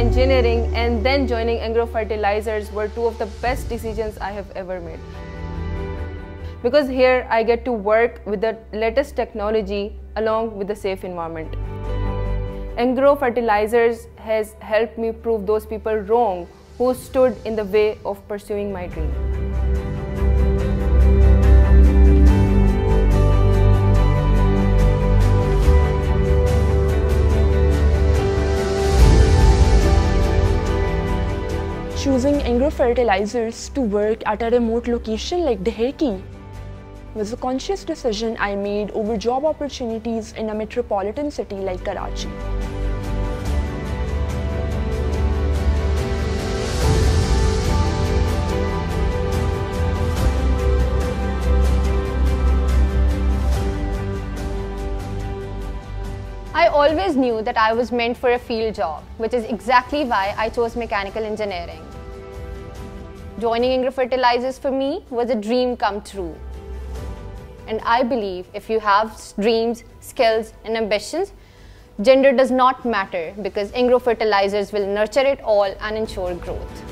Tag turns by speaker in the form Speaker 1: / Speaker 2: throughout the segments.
Speaker 1: engineering and then joining Engro Fertilizers were two of the best decisions I have ever made. Because here I get to work with the latest technology along with the safe environment. Engro Fertilizers has helped me prove those people wrong who stood in the way of pursuing my dream.
Speaker 2: Choosing Engro fertilizers to work at a remote location like Dherki was a conscious decision I made over job opportunities in a metropolitan city like Karachi.
Speaker 3: I always knew that I was meant for a field job, which is exactly why I chose mechanical engineering. Joining Engro Fertilizers for me was a dream come true. And I believe if you have dreams, skills, and ambitions, gender does not matter because Engro Fertilizers will nurture it all and ensure growth.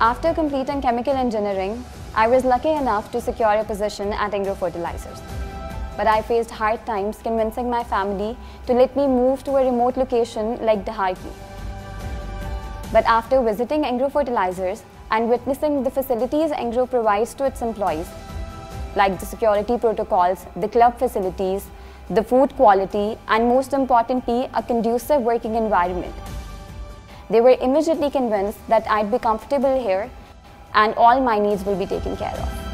Speaker 3: After completing chemical engineering, I was lucky enough to secure a position at Engro Fertilizers. But I faced hard times convincing my family to let me move to a remote location like Dherki. But after visiting Engro Fertilizers and witnessing the facilities Engro provides to its employees, like the security protocols, the club facilities, the food quality, and most importantly, a conducive working environment, they were immediately convinced that I'd be comfortable here and all my needs will be taken care of.